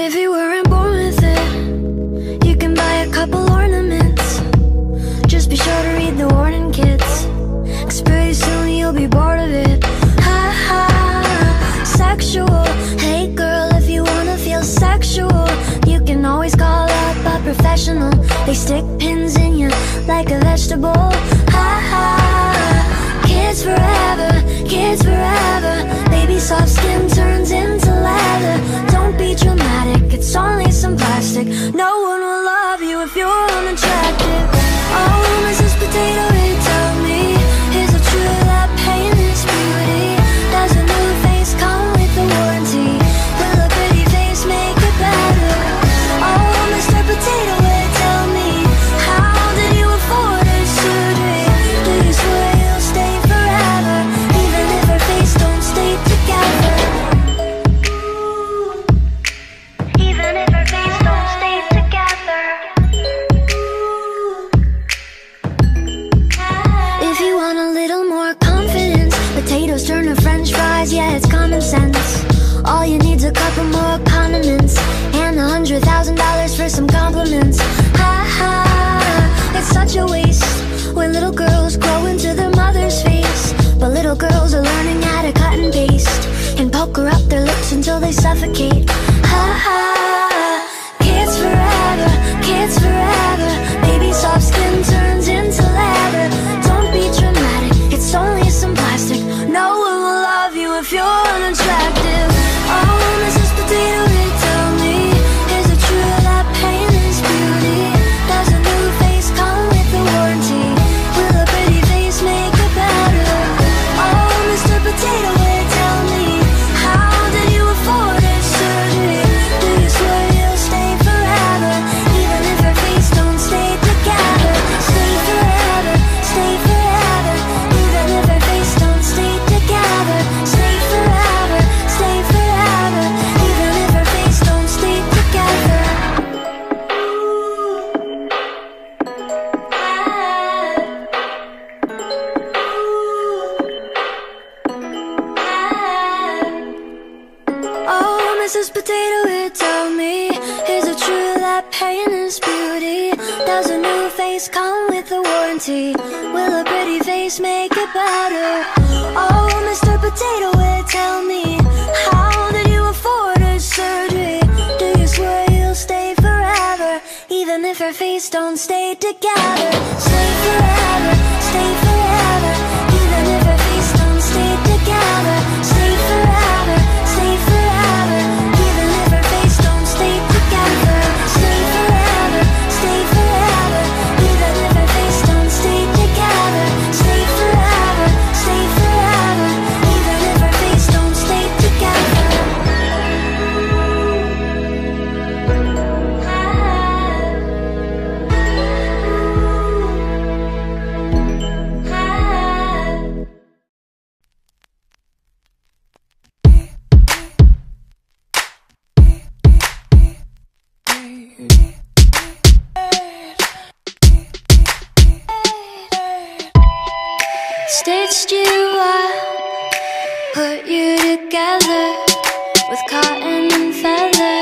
If you weren't born with it You can buy a couple ornaments. Just be sure to read the warning, kids. Cause pretty soon you'll be bored of it. Ha ha, sexual. Hey girl, if you wanna feel sexual You can always call up a professional. They stick pins in you like a vegetable. hundred thousand dollars for some compliments. Ha ha, it's such a waste when little girls grow into their mother's face. But little girls are learning how to cut and paste and poker up their lips until they suffocate. Ha ha, kids forever, kids forever. Baby soft skin turns into leather. Don't be dramatic, it's only some plastic. No one will love you if you're. this potato it told me Is it true that pain is beauty? Does a new face come with a warranty? Will a pretty face make it better? Oh, Mr. Potato Head, tell me How did you afford a surgery? Do you swear you'll stay forever? Even if our face don't stay together Stay forever, stay forever stitched you up, put you together with cotton and feathers.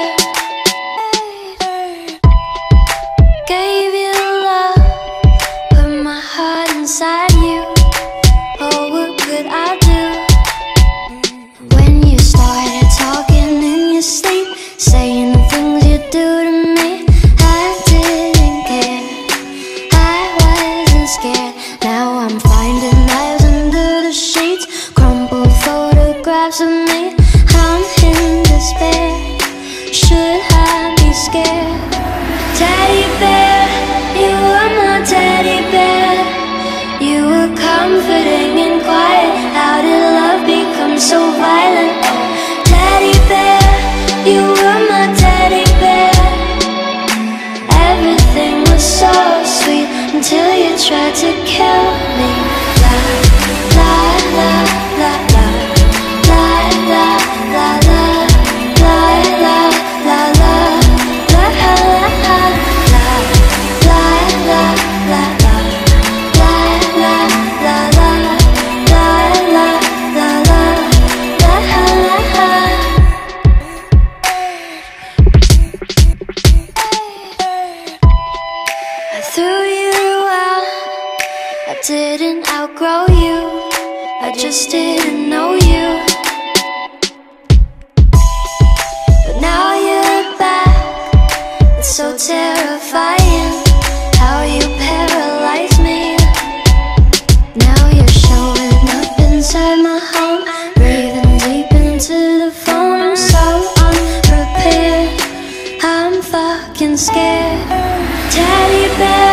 didn't outgrow you. I just didn't know you. But now you're back. It's so terrifying How you paralyze me. Now you're showing up inside my home Breathing deep into the phone. I'm so unprepared. I'm fucking scared. Teddy bear